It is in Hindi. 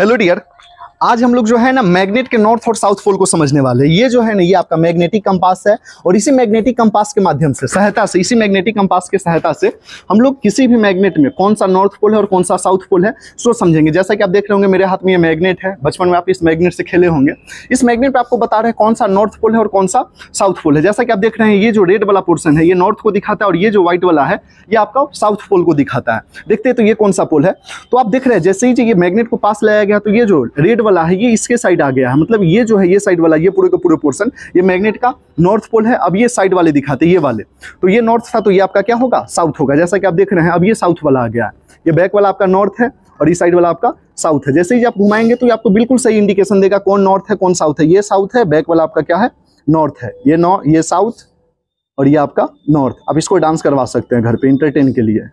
हेलो डियर आज हम लोग जो है ना मैग्नेट के नॉर्थ और साउथ पोल को समझने वाले हैं। ये जो है ना, ये आपका मैग्नेटिक कंपास है और इसी मैग्नेटिक कंपास के माध्यम से, सहायता से, इसी मैग्नेटिक कंपास की सहायता से हम लोग किसी भी मैग्नेट में कौन सा नॉर्थ पोल है और कौन सा साउथ पोल है, सो समझेंगे। जैसा कि आप देख रहे होंगे, मेरे हाथ में ये मैग्नेट है। बचपन में आप इस मैग्नेट से खेले होंगे। इस मैग्नेट पर आपको बता रहे हैं कौन सा नॉर्थ पोल है और कौन सा साउथ पोल है। जैसा कि आप देख रहे हैं, ये जो रेड वाला पोर्सन है, ये नॉर्थ को दिखाता है और ये जो व्हाइट वाला है, ये आपका साउथ पोल को दिखाता है। देखते हैं तो ये कौन सा पोल है? तो आप देख रहे हैं, जैसे ही ये मैग्नेट को पास लाया गया तो ये जो रेड वाला है, ये इसके साइड आ गया है। मतलब ये जो है, ये साइड वाला, ये पूरे का पूरे पोर्शन ये मैग्नेट का नॉर्थ पोल है। अब ये साइड वाले दिखाते ये वाले। तो ये नॉर्थ था तो ये आपका क्या होगा? साउथ होगा। जैसा कि आप देख रहे हैं, अब ये साउथ वाला आ गया है। ये बैक वाला आपका नॉर्थ है और ये साइड वाला आपका साउथ है। जैसे ही आप घुमाएँगे तो ये आपको बिल्कुल सही इंडिकेशन देगा कौन नॉर्थ है, कौन साउथ है। ये साउथ है बैक वाला आपका क्या है? नॉर्थ है। ये नॉ ये साउथ और ये आपका नॉर्थ आप इसको डांस करवा सकते हैं घर पे इंटरटेन के लिए।